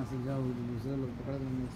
así ya, ustedes lo preparan